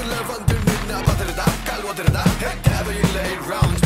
You love on the midnight, but the up, call what it heck, have you lay round.